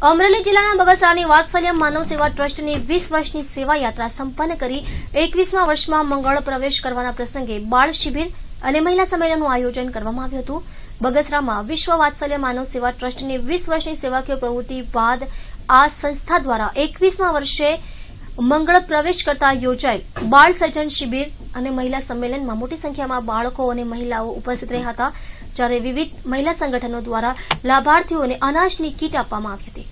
અમરેલી જિલ્લાના બગસરાની વાત્સલ્ય માનવ સેવા ટ્રસ્ટની વીસ વર્ષની સેવા યાત્રા સંપન્ન કરી એકવીસમા વર્ષમાં મંગળ પ્રવેશ કરવાના પ્રસંગે બાળ શિબિર અને મહિલા સંમેલનનું આયોજન કરવામાં આવ્યું હતું. બગસરામાં વિશ્વ વાત્સલ્ય માનવ સેવા ટ્રસ્ટની વીસ વર્ષની સેવાકીય પ્રવૃત્તિ બાદ આ સંસ્થા દ્વારા એકવીસમા વર્ષે મંગળ પ્રવેશ કરતા યોજાયેલ બાળ સર્જન શિબિર અને મહિલા સંમેલનમાં મોટી સંખ્યામાં બાળકો અને મહિલાઓ ઉપસ્થિત રહ્યા હતા. જ્યારે વિવિધ મહિલા સંગઠનો દ્વારા લાભાર્થીઓને અનાજની કીટ આપવામાં આવી હતી.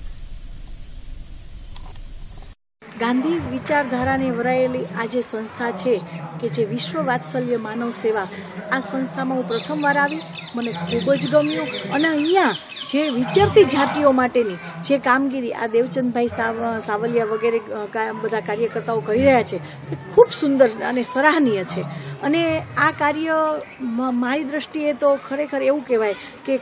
ગાંધી વિચારધારાને વરાયેલી આ જે સંસ્થા છે, કે જે વિશ્વ વાત્સલ્ય માનવ સેવા, આ સંસ્થામાં હું પ્રથમવાર આવી. મને ખૂબ જ ગમ્યું અને અહીંયા જે વિચરતી જાતિઓ માટેની જે કામગીરી આ દેવચંદભાઈ સાવ, સાવલિયા વગેરે બધા કાર્યકર્તાઓ કરી રહ્યા છે, એ ખૂબ સુંદર અને સરાહનીય છે. અને આ કાર્ય મારી દ્રષ્ટિએ તો ખરેખર એવું કહેવાય કે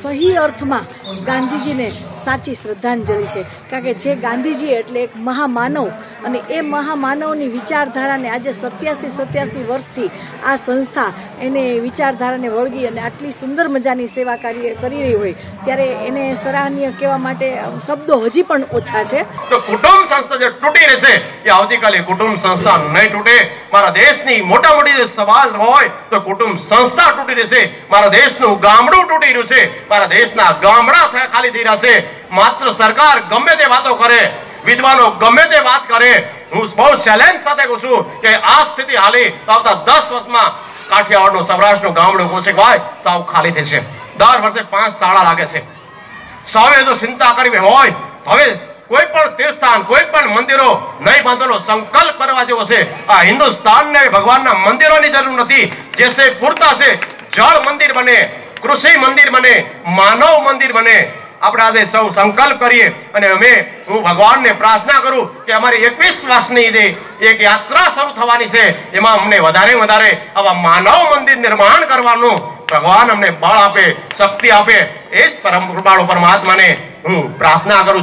સહી અર્થમાં ગાંધીજીને સાચી શ્રદ્ધાંજલિ છે. કારણ કે જે ગાંધીજી એટલે એક મહામાનવ અને એ મહામાનવની વિચારધારાને આજે સત્યાસી સત્યાસી વર્ષથી આ સંસ્થા એને વિચારધારાને વળગી અને આટલી સુંદર મજાની સેવા કાર્ય કરી રહી હોય, ત્યારે એને સરાહનીય કહેવા માટે શબ્દો હજી પણ ઓછા છે. તો કુટુંબ સંસ્થા જે તૂટી રહેશે, એ આવતીકાલે કુટુંબ સંસ્થા નહીં તૂટે. મારા દેશની મોટા મોટી સવાલ હોય, તો કુટુંબ સંસ્થા તૂટી રહેશે. મારા દેશનું ગામડું તૂટી રહ્યું છે. મારા દેશના ગામડા ખાલી થઈ રહ્યા છે. માત્ર સરકાર ગમે તે વાતો કરે વિદ્વાનો ગમે તે વાત કરે, હું બહુ ચેલેન્જ સાથે કહું છું કે આ સ્થિતિ હાલી આવતા દસ વર્ષમાં કાઠિયાવાડનું સૌરાષ્ટ્રનું ગામડું કોશેકભાઈ સાવ ખાલી થશે દર વર્ષે પાંચ તાળા લાગે છે. સૌએ જો ચિંતા કરવી હોય હવે કોઈ પણ તીર્થસ્થાન, કોઈ પણ મંદિરો નહીં બાંધવાનો સંકલ્પ કરવા જેવો છે. આ હિન્દુસ્તાનને ભગવાનના મંદિરોની જરૂર નથી. જે છે પૂરતા છે. જળ મંદિર બને, કૃષિ મંદિર બને, માનવ મંદિર બને. આપણે આજે સૌ સંકલ્પ કરીએ અને અમે હું ભગવાનને પ્રાર્થના કરું કે અમારી એકવીસ વર્ષની જે એક યાત્રા શરૂ થવાની છે, એમાં અમને વધારે વધારે આવા માનવ મંદિર નિર્માણ કરવાનું ભગવાન અમને બળ આપે, શક્તિ આપે, એ જ પરમ કૃપાળુ પરમાત્માને હું પ્રાર્થના કરું છું.